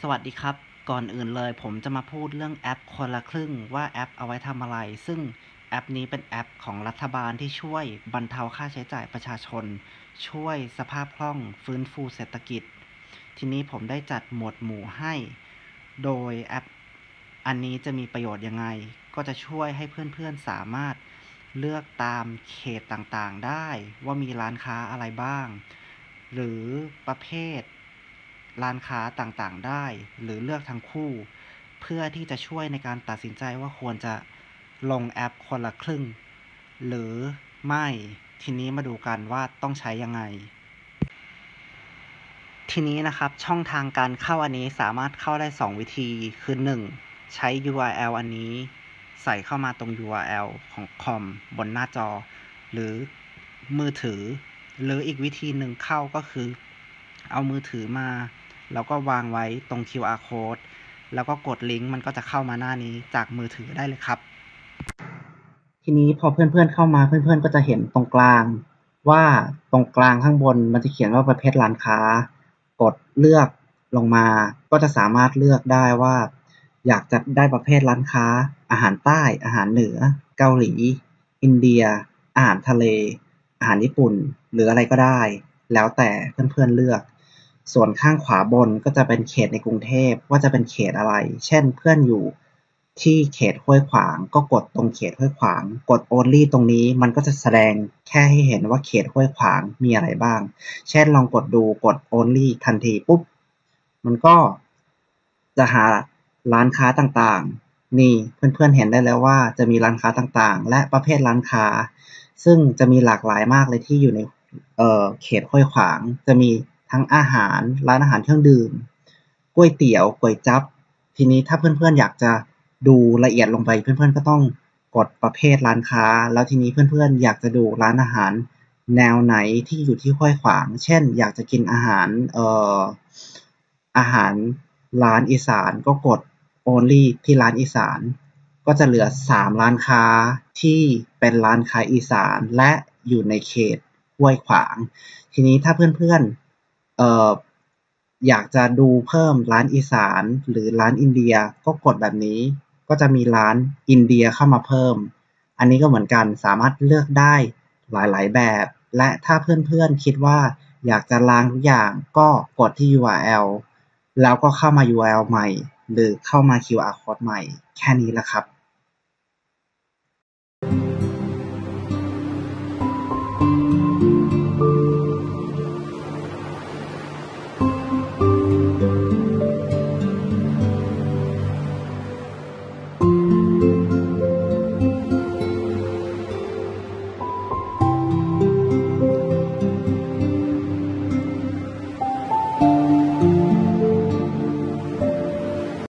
สวัสดีครับ ก่อนอื่นเลยผมจะมาพูดเรื่องแอปคนละครึ่งว่าแอปเอาไว้ทำอะไร ซึ่งแอปนี้เป็นแอปของรัฐบาลที่ช่วยบรรเทาค่าใช้จ่ายประชาชน ช่วยสภาพคล่องฟื้นฟูเศรษฐกิจ ทีนี้ผมได้จัดหมวดหมู่ให้ โดยแอปอันนี้จะมีประโยชน์ยังไง ก็จะช่วยให้เพื่อนๆสามารถเลือกตามเขตต่างๆได้ว่ามีร้านค้าอะไรบ้าง หรือประเภท ร้านค้าต่างๆ ได้ หรือเลือกทั้งคู่ เพื่อที่จะช่วยในการตัดสินใจว่าควรจะลงแอปคนละครึ่ง หรือไม่ทีนี้มาดูกันว่าต้องใช้ยังไง ทีนี้นะครับช่องทางการเข้าอันนี้สามารถเข้าได้ 2 วิธีคือ 1. ใช้ URL อันนี้ ใส่เข้ามาตรง URL ของคอมบนหน้าจอ หรือมือถือ หรืออีกวิธีหนึ่งเข้าก็คือ เอามือถือมา แล้วก็วางไว้ตรง QR code แล้วก็กดลิงก์มันก็จะเข้ามาหน้านี้จากมือถือได้เลยครับ ทีนี้พอเพื่อนๆเข้ามาเพื่อนๆ ก็จะเห็นตรงกลาง ว่าตรงกลางข้างบนมันจะเขียนว่าประเภทร้านค้า กดเลือกลงมาก็จะสามารถเลือกได้ว่า อยากจะได้ประเภทร้านค้า อาหารใต้ อาหารเหนือ เกาหลี อินเดีย อาหารทะเล อาหารญี่ปุ่น หรืออะไรก็ได้ แล้วแต่เพื่อนๆเลือก ส่วนข้างขวาบนก็จะเป็นเขตในกรุงเทพว่าจะเป็นเขตอะไร เช่นเพื่อนอยู่ที่เขตห้วยขวาง ก็กดตรงเขตห้วยขวาง กด only ตรงนี้มันก็จะแสดงแค่ให้เห็นว่าเขตห้วยขวางมีอะไรบ้าง เช่นลองกดดูกด only ทันทีปุ๊บ มันก็จะหาร้านค้าต่างๆ นี่เพื่อนๆเห็นได้แล้วว่าจะมีร้านค้าต่างๆ และประเภทร้านค้า ซึ่งจะมีหลากหลายมากเลยที่อยู่ในเเขตห้วยขวาง จะมี ทั้งอาหาร ร้านอาหารเครื่องดื่มก๋วยเตี๋ยวก๋วยจั๊บทีนี้ถ้าเพื่อนๆอยากจะดูละเอียดลงไปเพื่อนๆก็ต้องกดประเภทร้านค้า แล้วทีนี้เพื่อนๆอยากจะดูร้านอาหาร แนวไหนที่อยู่ที่ห้วยขวาง เช่น อยากจะกินอาหารเอ่ออาหารร้านอีสานก็กด only ที่ร้านอีสาน ก็จะเหลือสามร้านค้าที่เป็นร้านค้าอีสานและอยู่ในเขตห้วยขวาง ทีนี้ถ้าเพื่อนๆ เอ่ออยากจะดูเพิ่มร้านอีสานหรือร้านอินเดียก็กดแบบนี้ ก็จะมีร้านอินเดียเข้ามาเพิ่ม อันนี้ก็เหมือนกันสามารถเลือกได้หลายๆแบบ และถ้าเพื่อนๆคิดว่าอยากจะล้างทุกอย่างก็กดที่ URL แล้วก็เข้ามา URL ใหม่ หรือเข้ามา QR code ใหม่ แค่นี้ละครับ